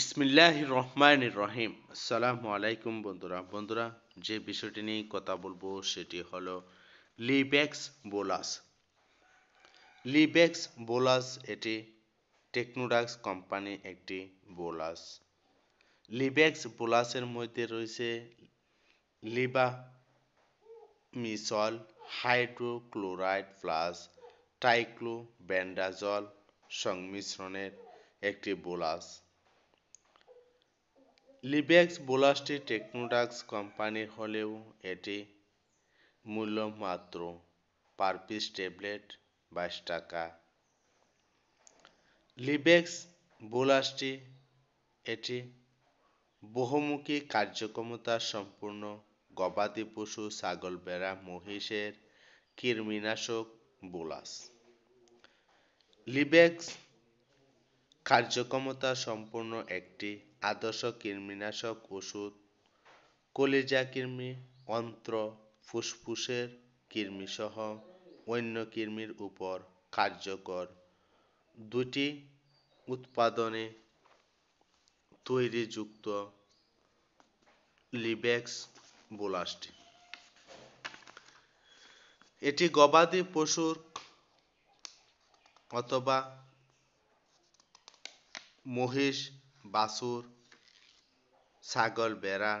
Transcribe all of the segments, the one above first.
বিসমিল্লাহ রহমান রহিম। আসসালামু আলাইকুম বন্ধুরা। বন্ধুরা, যে বিষয়টি নিয়ে কথা বলব সেটি হলো লিব্যাক্স বোলাস। লিব্যাক্স বোলাস এটি টেকনোডাক্স কোম্পানি একটি বোলাস। লিব্যাক্স বোলাসের মধ্যে রয়েছে লিবা মিসল হাইড্রোক্লোরাইড প্লাস টাইক্লোব্যান্ডাজল সংমিশ্রণের একটি বোলাস। লিব্যাক্স বোলাসটি টেকনোডাক্স কোম্পানির হলেও এটি মূল্য মাত্র পার পিস ট্যাবলেট বাইশ টাকা। লিব্যাক্স বোলাসটি এটি বহুমুখী কার্যক্ষমতা সম্পূর্ণ গবাদি পশু ছাগল বেড়া মহিষের কৃমিনাশক বোলাস লিব্যাক্স কার্যক্ষমতা সম্পূর্ণ একটি আদর্শ কৃমিনাশক ওষুধ, কলিজা কৃমি, অন্ত্র, ফুসফুসের কৃমিসহ অন্য কৃমির উপর কার্যকর। দুটি উৎপাদনে তৈরিযুক্ত লিবেক্স বোলাসটি। এটি গবাদি পশুর অথবা মহিষ বাছুর, ছাগল, বেড়া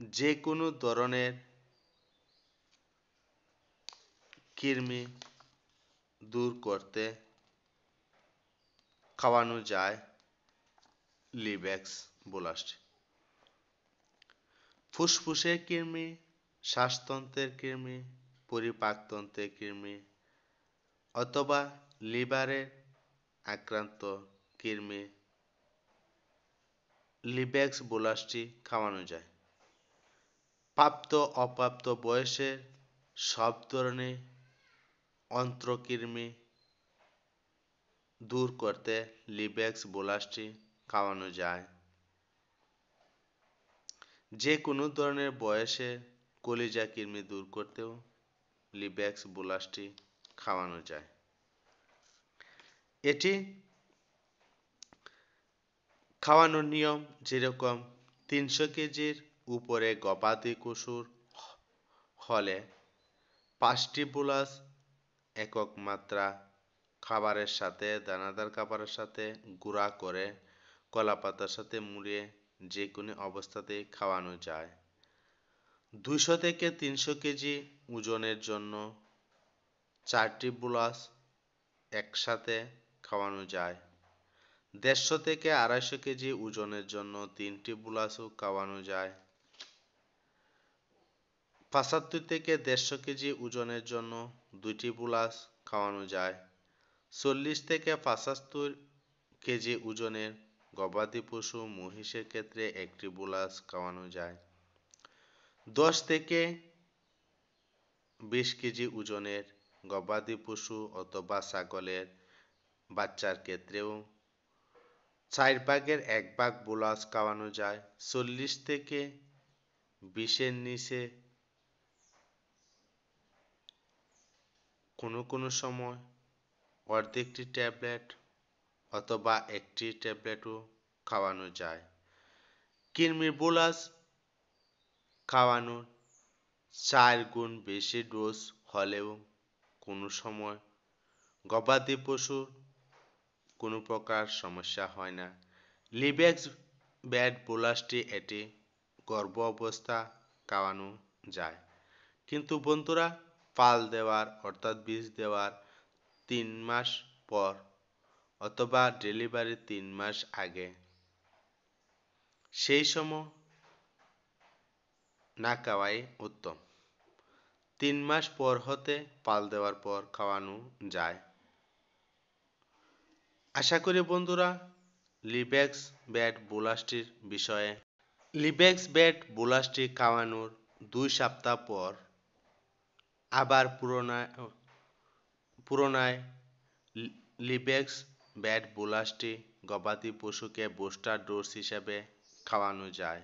যে কোনো ধরনের কৃমি দূর করতে খাওয়ানো যায়, লিব্যাক্স বোলাসটি। ফুসফুসের কৃমি, শ্বাসতন্ত্রের কৃমি, পরিপাকতন্ত্রের কৃমি, অথবা লিভারের আক্রান্ত কৃমি লিব্যাক্স বোলাসটি খাওয়ানো যায়। প্রাপ্ত অপ্রাপ্ত বয়সের সব ধরনের অন্ত্রকৃমি দূর করতে লিব্যাক্স বোলাসটি খাওয়ানো যায়। যে কোনো ধরনের বয়সে কলিজা কৃমি দূর করতেও লিব্যাক্স বোলাসটি খাওয়ানো যায়। এটি খাওয়ানোর নিয়ম যেরকম তিনশো কেজির উপরে গবাদি পশুর হলে পাঁচটি বোলাস একক মাত্রা খাবারের সাথে, দানাদার খাবারের সাথে, গুঁড়া করে কলা পাতার সাথে মুড়িয়ে যে কোনো অবস্থাতেই খাওয়ানো যায়। দুইশো থেকে তিনশো কেজি ওজনের জন্য চারটি বুলাস একসাথে খাওয়ানো যায়। দেড়শো থেকে আড়াইশো কেজি ওজনের জন্য তিনটি বুলাসও খাওয়ানো যায়। পঁচাত্তর থেকে দেড়শো কেজি ওজনের জন্য দুইটি বুলাস খাওয়ানো যায়। চল্লিশ থেকে পঁচাত্তর কেজি ওজনের গবাদি পশু মহিষের ক্ষেত্রে একটি বুলাস খাওয়ানো যায়। দশ থেকে বিশ কেজি ওজনের গবাদি পশু অথবা ছাগলের বাচ্চার ক্ষেত্রেও চার ভাগের এক ভাগ বোলাস খাওয়ানো যায়। চল্লিশ থেকে বিশের নিচে কোনো কোনো সময় অর্ধেকটি ট্যাবলেট অথবা একটি ট্যাবলেটও খাওয়ানো যায়। কৃমির বোলাস খাওয়ানোর চার গুণ বেশি ডোজ হলেও কোনো সময় গবাদি পশুর কোনো প্রকার সমস্যা হয় না। লিব্যাক্স ব্যাড বোলাসটি এটি গর্ভ অবস্থা খাওয়ানো যায়। কিন্তু বন্ধুরা, পাল দেওয়ার অর্থাৎ বীজ দেওয়ার তিন মাস পর অথবা ডেলিভারি তিন মাস আগে। সেই সময় না খাওয়াই উত্তম। তিন মাস পর হতে পাল দেওয়ার পর খাওয়ানো যায়। আশা করি বন্ধুরা লিব্যাক্স ব্যাট বোলাসটির বিষয়ে লিব্যাক্স ব্যাট বোলাসটি খাওয়ানোর দুই সপ্তাহ পর আবার পুরোনায় পুরোনায় লিব্যাক্স ব্যাট বোলাসটি গবাদি পশুকে বুস্টার ডোজ হিসেবে খাওয়ানো যায়।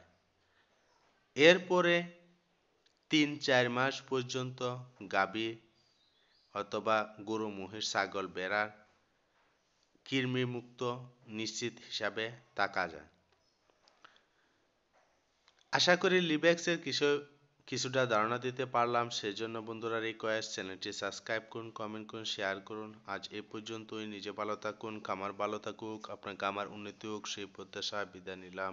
এরপরে তিন চার মাস পর্যন্ত গাভী অথবা গরু মহিষ, ছাগল, বেড়ার কৃমিমুক্ত নিশ্চিত হিসাবে থাকা যায়। আশা করি লিব্যাক্সের কিছু, কিছুটা ধারণা দিতে পারলাম। সেজন্য বন্ধুরা রিকোয়েস্ট চ্যানেলটি সাবস্ক্রাইব করুন কমেন্ট করুন শেয়ার করুন। আজ এ পর্যন্তই। নিজে ভালো থাকুন কামার ভালো থাকুক আপনার কামার উন্নতি হোক, সেই প্রত্যাশা বিদায় নিলাম।